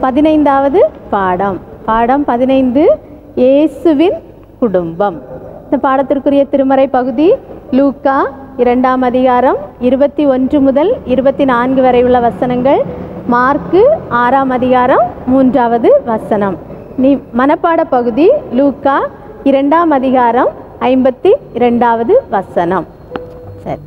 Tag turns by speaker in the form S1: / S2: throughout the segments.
S1: பதினைந்தாவது பாடம். பாடம் பதினைந்து இயேசுவின் குடும்பம். இந்த பாடத்திற்குரிய திருமறை பகுதி லூக்கா இரண்டாம் அதிகாரம் இருபத்தி ஒன்று முதல் இருபத்தி நான்கு வரை உள்ள வசனங்கள். மார்க்கு ஆறாம் அதிகாரம் மூன்றாவது வசனம். நீ மனப்பாட பகுதி லூக்கா இரண்டாம் அதிகாரம் ஐம்பத்தி இரண்டாவது வசனம். சரி.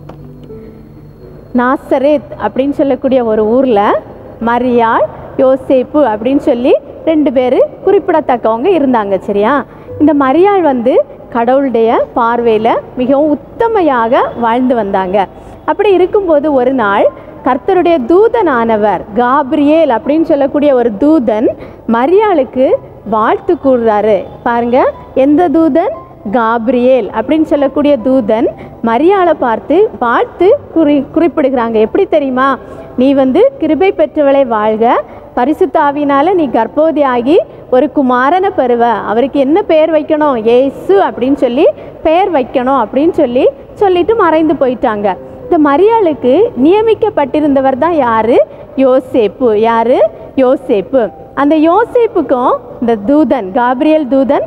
S1: நாசரேத் அப்படின்னு சொல்லக்கூடிய ஒரு ஊரில் மரியாள் யோசேப்பு அப்படின்னு சொல்லி ரெண்டு பேர் குறிப்பிடத்தக்கவங்க இருந்தாங்க சரியா? இந்த மரியாள் வந்து கடவுளுடைய பார்வையில் மிகவும் உத்தமையாக வாழ்ந்து வந்தாங்க. அப்படி இருக்கும்போது ஒரு நாள் கர்த்தருடைய தூதனானவர் காப்ரியேல் அப்படின்னு சொல்லக்கூடிய ஒரு தூதன் மரியாளுக்கு வாழ்த்து கூறுறாரு. பாருங்க எந்த தூதன்? காப்ரியேல் அப்படின்னு சொல்லக்கூடிய தூதன் மரியாளை பார்த்து வாழ்த்து குறி குறிப்பிடுகிறாங்க. எப்படி தெரியுமா? நீ வந்து கிருபை பெற்றவளை வாழ்க. பரிசுத்தாவினால நீ கர்ப்பவதியாகி ஒரு குமாரனை பருவ அவருக்கு என்ன பெயர் வைக்கணும்? ஏசு அப்படின்னு சொல்லி பெயர் வைக்கணும் அப்படின்னு சொல்லி சொல்லிட்டு மறைந்து போயிட்டாங்க. இந்த மரியாளுக்கு நியமிக்கப்பட்டிருந்தவர் தான் யாரு? யோசேப்பு. யாரு? யோசேப்பு. அந்த யோசேப்புக்கும் இந்த தூதன் காப்ரியல் தூதன்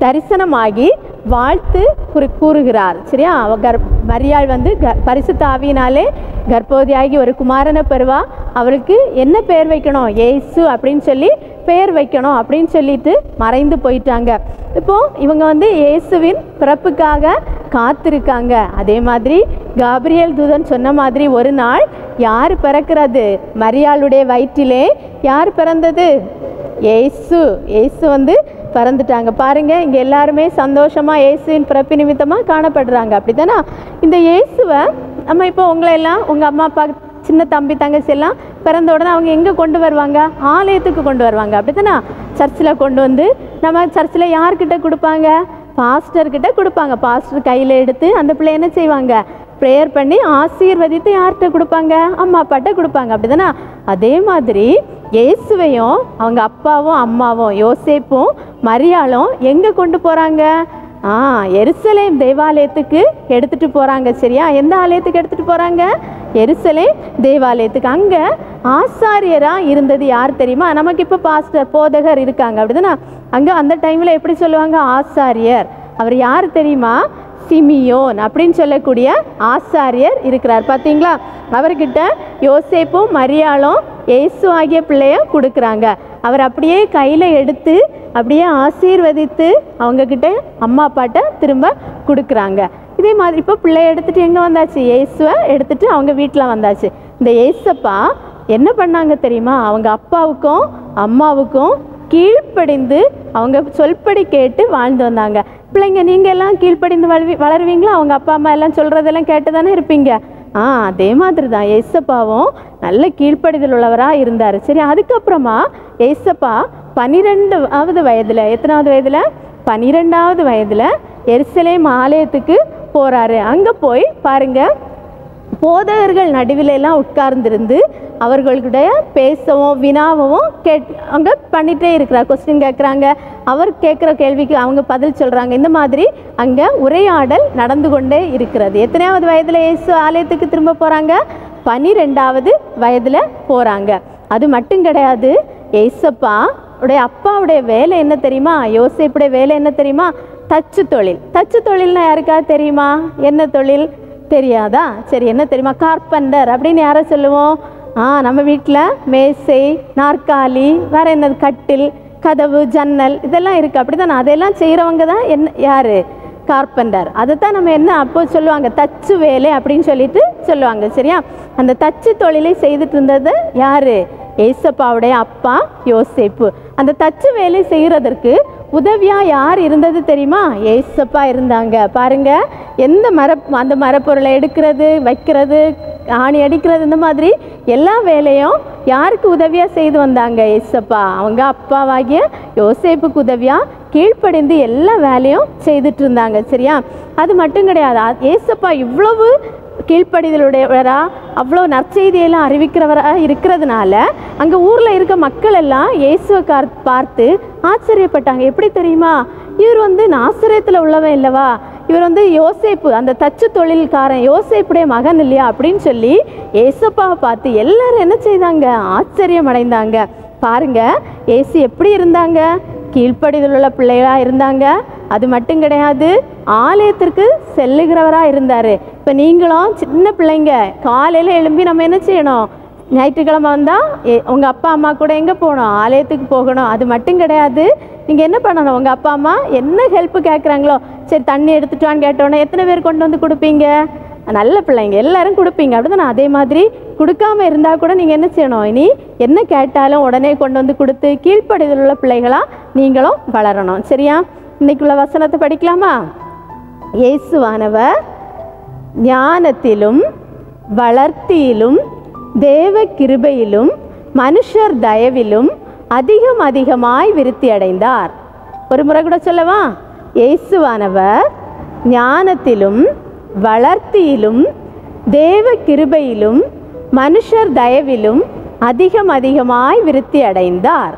S1: தரிசனமாகி வாழ்த்து குறி கூறுகிறார். சரியா? அவ கர் மரியாள் வந்து க பரிசுத்த ஆவியினாலே கர்ப்பவதியாகி ஒரு குமாரனை பெறுவா. அவருக்கு என்ன பெயர் வைக்கணும்? ஏசு அப்படின்னு சொல்லி பெயர் வைக்கணும் அப்படின்னு சொல்லிட்டு மறைந்து போயிட்டாங்க. இப்போது இவங்க வந்து இயேசுவின் பிறப்புக்காக காத்திருக்காங்க. அதே மாதிரி காபிரியல் தூதன் சொன்ன மாதிரி ஒரு நாள் யார் பிறக்கிறது? மரியாளுடைய வயிற்றிலே யார் பிறந்தது? ஏசு. ஏசு வந்து பிறந்துட்டாங்க. பாருங்க இங்க எல்லாருமே சந்தோஷமா இயேசுவின் பிறப்பு நிமித்தமா காணப்படுறாங்க. அப்படிதானே இந்த இயேசுவை நம்ம இப்போ உங்களை எல்லாம் உங்க அம்மா அப்பா சின்ன தம்பி தங்கச்சி எல்லாம் பிறந்த உடனே அவங்க எங்கே கொண்டு வருவாங்க? ஆலயத்துக்கு கொண்டு வருவாங்க. அப்படித்தானே? சர்ச்சில் கொண்டு வந்து நம்ம சர்ச்சில் யார்கிட்ட கொடுப்பாங்க? பாஸ்டர்கிட்ட கொடுப்பாங்க. பாஸ்டர் கையில் எடுத்து அந்த பிள்ளை என்ன செய்வாங்க? ப்ரேயர் பண்ணி ஆசீர்வதித்து யார்கிட்ட கொடுப்பாங்க? அம்மா அப்பாட்ட கொடுப்பாங்க. அப்படிதானே அதே மாதிரி இயேசுவையும் அவங்க அப்பாவும் அம்மாவும் யோசேப்பும் மரியாளும் எங்கே கொண்டு போகிறாங்க ஆ எருசலேம் தேவாலயத்துக்கு எடுத்துகிட்டு போகிறாங்க சரியா? எந்த ஆலயத்துக்கு எடுத்துகிட்டு போகிறாங்க எருசலேம் தேவாலயத்துக்கு. அங்கே ஆசாரியராக இருந்தது யார் தெரியுமா? நமக்கு இப்போ பாஸ்டர் போதகர் இருக்காங்க அப்படிதானே? அங்கே அந்த டைமில் எப்படி சொல்லுவாங்க? ஆசாரியர். அவர் யார் தெரியுமா? சிமியோன் அப்படின்னு சொல்லக்கூடிய ஆசாரியர் இருக்கிறார். பார்த்தீங்களா அவர்கிட்ட யோசேப்பும் மரியாளும் இயேசு ஆகிய பிள்ளைய கொடுக்குறாங்க. அவர் அப்படியே கையில் எடுத்து அப்படியே ஆசீர்வதித்து அவங்கக்கிட்ட அம்மா அப்பாட்ட திரும்ப கொடுக்குறாங்க. இதே மாதிரி இப்போ பிள்ளைய எடுத்துகிட்டு எங்கே வந்தாச்சு? இயேசுவை எடுத்துகிட்டு அவங்க வீட்டில் வந்தாச்சு. இந்த இயேசப்பா என்ன பண்ணாங்க தெரியுமா? அவங்க அப்பாவுக்கும் அம்மாவுக்கும் கீழ்ப்படிந்து அவங்க சொல்படி கேட்டு வாழ்ந்து வந்தாங்க. பிள்ளைங்க நீங்கள் எல்லாம் கீழ்ப்படிந்து வளவி வளருவீங்களா? அவங்க அப்பா அம்மா எல்லாம் சொல்கிறதெல்லாம் கேட்டு தானே இருப்பீங்க. ஆ அதே மாதிரி தான் ஏசப்பாவும் நல்ல கீழ்ப்படிதல் உள்ளவராக இருந்தார். சரி அதுக்கப்புறமா ஏசப்பா பன்னிரெண்டாவது வயதில் எத்தனாவது வயதில்? பன்னிரெண்டாவது வயதில் எருசலேம் ஆலயத்துக்கு போகிறாரு அங்கே போய் பாருங்கள் போதகர்கள் நடுவில் எல்லாம் உட்கார்ந்திருந்து அவர்களுடைய பேசவும் வினாவும் கேட் அவங்க பண்ணிகிட்டே இருக்கிறார். கொஸ்டின் கேட்குறாங்க. அவர் கேட்குற கேள்விக்கு அவங்க பதில் சொல்கிறாங்க இந்த மாதிரி அங்கே உரையாடல் நடந்து கொண்டே இருக்கிறது. எத்தனையாவது வயதில் இயேசு ஆலயத்துக்கு திரும்ப போகிறாங்க பனிரெண்டாவது வயதில் போகிறாங்க அது மட்டும் கிடையாது. ஏசப்பா உடைய அப்பாவுடைய வேலை என்ன தெரியுமா? யோசிப்புடைய வேலை என்ன தெரியுமா? தச்சு தொழில். தச்சு தொழில்னா யாருக்காவது தெரியுமா? என்ன தொழில்? தெரியாதா? சரி என்ன தெரியுமா? கார்பெண்டர் அப்படின்னு யாரை சொல்லுவோம்? ஆ நம்ம வீட்டில் மேசை நாற்காலி வேறு என்னது கட்டில் கதவு ஜன்னல் இதெல்லாம் இருக்குது அப்படி தானே அதெல்லாம் செய்கிறவங்க தான் என்ன யார்? கார்பெண்டர். அதை தான் நம்ம என்ன அப்போ சொல்லுவாங்க? தச்சு வேலை அப்படின்னு சொல்லிட்டு சொல்லுவாங்க சரியா? அந்த தச்சு தொழிலை செய்துட்டு இருந்தது யார்? ஏசப்பாவுடைய அப்பா யோசிப்பு. அந்த தச்சு வேலை செய்கிறதற்கு உதவியாக யார் இருந்தது தெரியுமா? ஏசப்பா இருந்தாங்க. பாருங்க எந்த மர அந்த மரப்பொருளை எடுக்கிறது வைக்கிறது ஆணி அடிக்கிறது இந்த மாதிரி எல்லா வேலையும் யாருக்கு உதவியாக செய்து வந்தாங்க ஏசப்பா? அவங்க அப்பாவாகிய யோசேப்புக்கு உதவியாக கீழ்ப்படிந்து எல்லா வேலையும் செய்துட்டு இருந்தாங்க சரியா? அது மட்டும் கிடையாது. ஏசப்பா இவ்வளவு கீழ்ப்படிதலுடையவராக அவ்வளோ நற்செய்தியெல்லாம் அறிவிக்கிறவராக இருக்கிறதுனால அங்கே ஊரில் இருக்க மக்கள் எல்லாம் இயேசுவை கார் பார்த்து ஆச்சரியப்பட்டாங்க. எப்படி தெரியுமா? இவர் வந்து நாசிரியத்தில் உள்ளவன் இல்லவா? இவர் வந்து யோசேப்பு அந்த தச்சு தொழில்காரன் யோசேப்புடைய மகன் இல்லையா அப்படின்னு சொல்லி ஏசப்பாவை பார்த்து எல்லாரும் என்ன செய்தாங்க? ஆச்சரியம் அடைந்தாங்க பாருங்க ஏசு எப்படி இருந்தாங்க? கீழ்ப்படிதல் உள்ள பிள்ளைகளாக இருந்தாங்க. அது மட்டும் கிடையாது ஆலயத்திற்கு செல்லுகிறவராக இருந்தார். இப்போ நீங்களும் சின்ன பிள்ளைங்க காலையில் எழும்பி நம்ம என்ன செய்யணும்? ஞாயிற்றுக்கிழமை வந்தால் உங்கள் அப்பா அம்மா கூட எங்கே போகணும்? ஆலயத்துக்கு போகணும். அது மட்டும் கிடையாது. நீங்கள் என்ன பண்ணணும்? உங்கள் அப்பா அம்மா என்ன ஹெல்ப்பு கேட்குறாங்களோ சரி தண்ணி எடுத்துட்டான்னு கேட்டோன்னே எத்தனை பேர் கொண்டு வந்து கொடுப்பீங்க? நல்ல பிள்ளைங்க. எல்லாரும் கொடுப்பீங்க. அப்படிதான் அதே மாதிரி கொடுக்காம இருந்தால் கூட நீங்கள் என்ன செய்யணும்? இனி என்ன கேட்டாலும் உடனே கொண்டு வந்து கொடுத்து கீழ்ப்படுதல் உள்ள பிள்ளைகளாக நீங்களும் வளரணும். சரியா? இன்னைக்குள்ள வசனத்தை படிக்கலாமா? இயேசுவானவர் ஞானத்திலும் வளர்த்தியிலும் தேவ கிருபையிலும் மனுஷர் தயவிலும் அதிகம் அதிகமாய் விருத்தி அடைந்தார் ஒரு முறை கூட சொல்லவா? இயேசுவானவர் ஞானத்திலும் வளர்த்தியிலும் தேவ கிருபையிலும் மனுஷர் தயவிலும் அதிகம் அதிகமாய் விருத்தி அடைந்தார்